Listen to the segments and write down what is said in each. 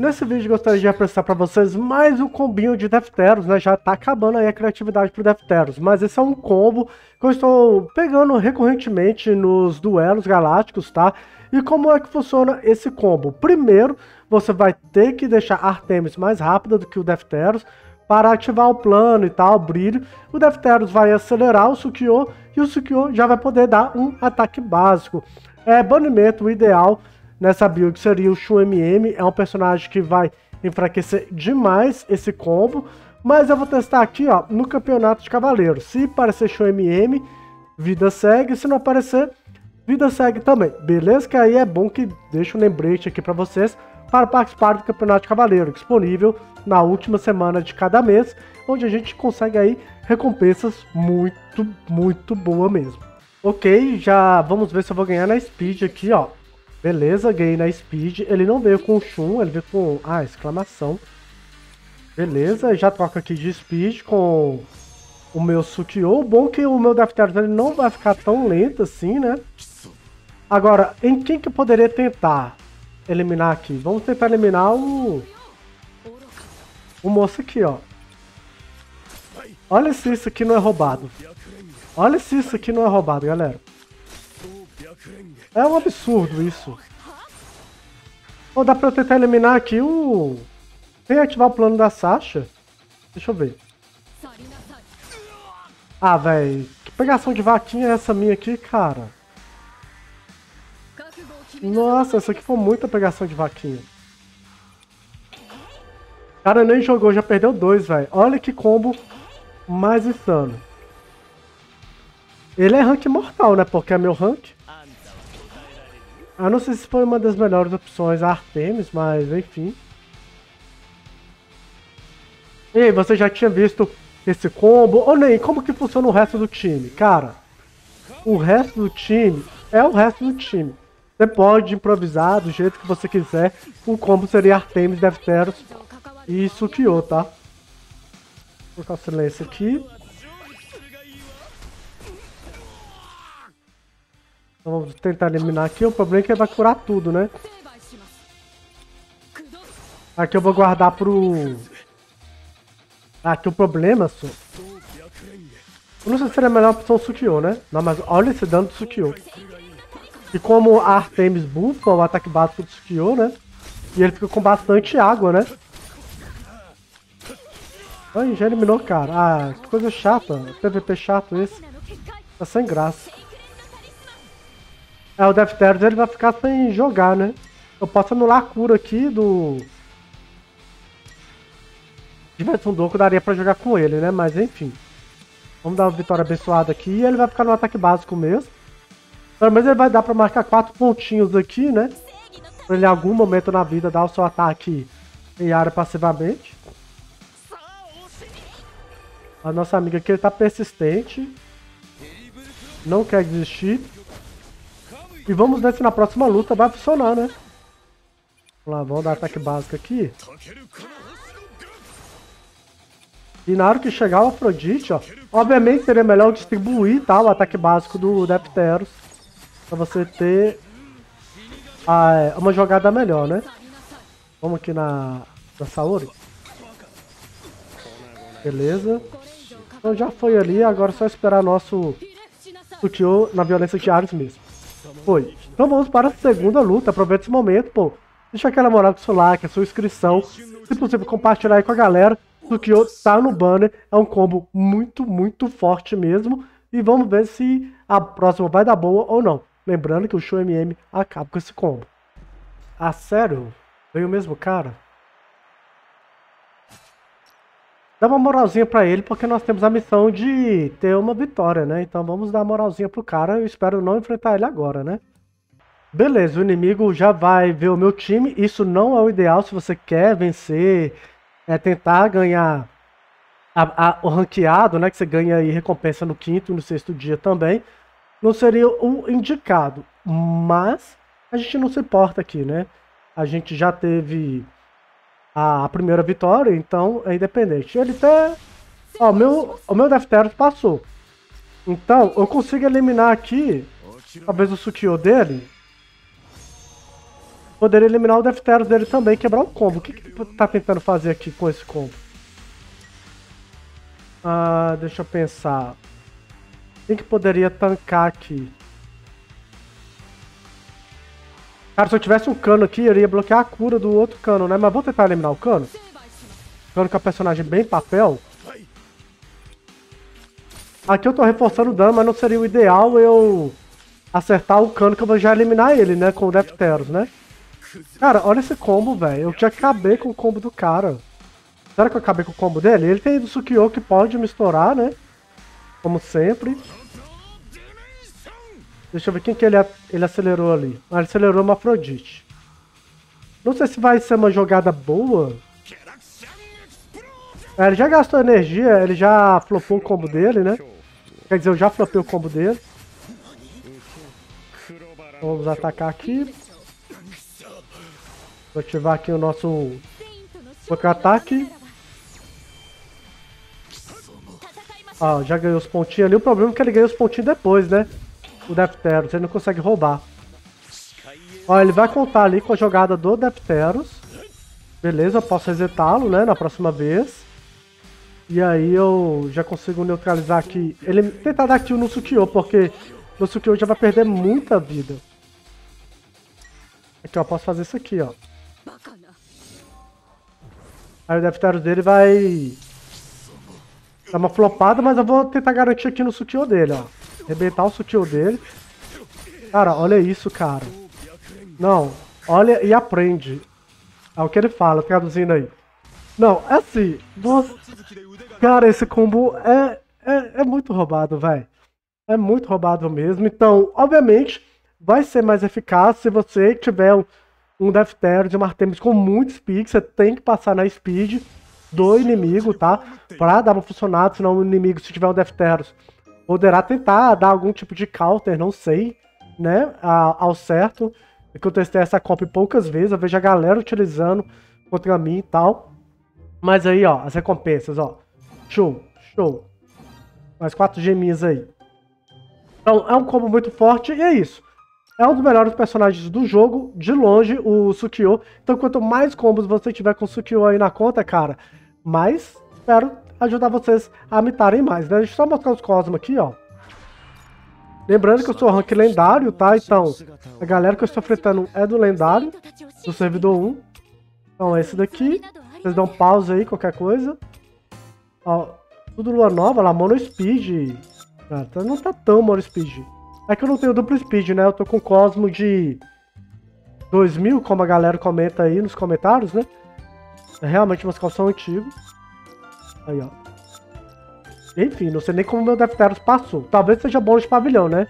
Nesse vídeo gostaria de apresentar para vocês mais um combinho de Defteros, né? Já tá acabando aí a criatividade pro Defteros, mas esse é um combo que eu estou pegando recorrentemente nos duelos galácticos, tá? E como é que funciona esse combo? Primeiro, você vai ter que deixar Artemis mais rápida do que o Defteros para ativar o plano e tal, o brilho. O Defteros vai acelerar o Sukio e o Sukio já vai poder dar um ataque básico. É banimento ideal nessa build seria o Shu MM, é um personagem que vai enfraquecer demais esse combo, mas eu vou testar aqui ó, no campeonato de cavaleiro. Se aparecer Shu MM, vida segue, se não aparecer, vida segue também. Beleza? Que aí é bom que deixa um lembrete aqui para vocês para participar do campeonato de cavaleiro, disponível na última semana de cada mês, onde a gente consegue aí recompensas muito, muito boa mesmo. Ok, já vamos ver se eu vou ganhar na speed aqui, ó. Beleza, ganhei na speed. Ele não veio com Shun, ele veio com... Ah, exclamação. Beleza, já troca aqui de speed com o meu Sukio. Bom que o meu Daftar ele não vai ficar tão lento assim, né? Agora, em quem que eu poderia tentar eliminar aqui? Vamos tentar eliminar o... O moço aqui, ó. Olha se isso aqui não é roubado. Olha se isso aqui não é roubado, galera. É um absurdo isso. Ou dá pra eu tentar eliminar aqui o... Sem ativar o plano da Sasha. Deixa eu ver. Ah, velho. Que pegação de vaquinha é essa minha aqui, cara? Nossa, essa aqui foi muita pegação de vaquinha. Cara, nem jogou, já perdeu dois, velho. Olha que combo mais insano. Ele é rank mortal, né? Porque é meu rank. Ah, não sei se foi uma das melhores opções a Artemis, mas enfim. Ei, você já tinha visto esse combo? Ou nem, como que funciona o resto do time? Cara, o resto do time é o resto do time. Você pode improvisar do jeito que você quiser. O combo seria Artemis, Defteros e Sukio, tá? Vou colocar o silêncio aqui. Então vamos tentar eliminar aqui. O problema é que vai curar tudo, né? Aqui eu vou guardar pro... Aqui o problema, só... Eu não sei se seria a melhor opção o Sukio, né? Não, mas olha esse dano do Sukio. E como a Artemis buffa o ataque básico do Sukio, né? E ele fica com bastante água, né? Ai, já eliminou, cara. Ah, que coisa chata. PVP chato esse. Tá sem graça. É, o Defteros ele vai ficar sem jogar, né? Eu posso anular a cura aqui do... Diverson Doku daria pra jogar com ele, né? Mas enfim. Vamos dar uma vitória abençoada aqui e ele vai ficar no ataque básico mesmo. Pelo menos ele vai dar pra marcar quatro pontinhos aqui, né? Pra ele em algum momento na vida dar o seu ataque em área passivamente. A nossa amiga aqui ele tá persistente. Não quer desistir. E vamos ver se na próxima luta vai funcionar, né? Vamos lá, vamos dar ataque básico aqui. E na hora que chegar o Afrodite, ó, obviamente seria melhor distribuir tá, o ataque básico do Depteros. Pra você ter a, é, uma jogada melhor, né? Vamos aqui na, na Saori. Beleza. Então já foi ali, agora é só esperar nosso Sutio na violência de Ares mesmo. Foi. Então vamos para a segunda luta. Aproveita esse momento, pô. Deixa aquela moral com seu like, a sua inscrição. Se possível, compartilhar aí com a galera. Do que tá no banner. É um combo muito, muito forte mesmo. E vamos ver se a próxima vai dar boa ou não. Lembrando que o Show MM acaba com esse combo. Ah, sério? Veio o mesmo cara? Dá uma moralzinha pra ele, porque nós temos a missão de ter uma vitória, né? Então vamos dar uma moralzinha pro cara. Eu espero não enfrentar ele agora, né? Beleza, o inimigo já vai ver o meu time. Isso não é o ideal se você quer vencer, é tentar ganhar a, a, o ranqueado, né? Que você ganha aí recompensa no quinto e no sexto dia também. Não seria o indicado, mas a gente não se importa aqui, né? A gente já teve a primeira vitória, então é independente. Ele até. Ó, meu, o meu Defteros passou. Então, eu consigo eliminar aqui, talvez o Sukio dele. Poderia eliminar o Defteros dele também, quebrar o combo. O que, que ele tá tentando fazer aqui com esse combo? Ah, deixa eu pensar. Quem que poderia tancar aqui? Cara, se eu tivesse um cano aqui, eu iria bloquear a cura do outro cano, né? Mas vou tentar eliminar o cano. Cano que é um personagem bem papel. Aqui eu tô reforçando o dano, mas não seria o ideal eu acertar o cano que eu vou já eliminar ele, né? Com o Defteros, né? Cara, olha esse combo, velho. Eu já acabei com o combo do cara. Será que eu acabei com o combo dele? Ele tem do Sukio que pode misturar, né? Como sempre. Deixa eu ver quem que ele, ele acelerou ali. Ah, ele acelerou uma Afrodite. Não sei se vai ser uma jogada boa. É, ele já gastou energia, ele já flopou o combo dele, né? Quer dizer, eu já flopei o combo dele. Vamos atacar aqui. Vou ativar aqui o nosso ataque. Ah, já ganhou os pontinhos ali. O problema é que ele ganhou os pontinhos depois, né? O Defteros. Ele não consegue roubar. Ó, ele vai contar ali com a jogada do Defteros. Beleza, eu posso resetá-lo, né? Na próxima vez. E aí eu já consigo neutralizar aqui. Ele tentar dar kill no Sukio, porque o Sukio já vai perder muita vida. Aqui, ó, posso fazer isso aqui, ó. Aí o Defteros dele vai... Dar uma flopada, mas eu vou tentar garantir aqui no Sukio dele, ó. Arrebentar o Sukio dele. Cara, olha isso, cara. Não, olha e aprende. É o que ele fala, traduzindo aí. Não, é assim. Você... Cara, esse combo é, é, é muito roubado, velho. É muito roubado mesmo. Então, obviamente, vai ser mais eficaz se você tiver um, um Defteros de um Artemis com muito speed. Você tem que passar na speed do inimigo, tá? Pra dar uma funcionada, senão o inimigo, se tiver um Defteros, poderá tentar dar algum tipo de counter, não sei, né? ao certo. Que eu testei essa comp poucas vezes, eu vejo a galera utilizando contra mim e tal. Mas aí, ó, as recompensas, ó. Show, show. Mais quatro geminhas aí. Então, é um combo muito forte e é isso. É um dos melhores personagens do jogo, de longe, o Sukio. Então, quanto mais combos você tiver com o Sukio aí na conta, cara, mais espero ajudar vocês a mitarem mais, né? Deixa eu só mostrar os cosmos aqui, ó. Lembrando que eu sou rank lendário, tá? Então, a galera que eu estou enfrentando é do lendário, do servidor 1. Então, esse daqui. Vocês dão pausa aí, qualquer coisa. Ó, tudo lua nova lá, mono speed. Ah, não tá tão mono speed. É que eu não tenho duplo speed, né? Eu tô com Cosmo de 2000, como a galera comenta aí nos comentários, né? É realmente uma calção antigo. Aí, ó. Enfim, não sei nem como meu Defteros passou. Talvez seja bom de pavilhão, né?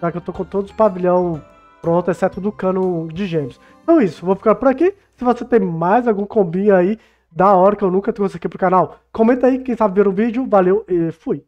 Já que eu tô com todos os pavilhão pronto, exceto do cano de gêmeos. Então é isso, vou ficar por aqui. Se você tem mais algum combinho aí da hora que eu nunca trouxe aqui pro canal, comenta aí, quem sabe ver o vídeo. Valeu e fui!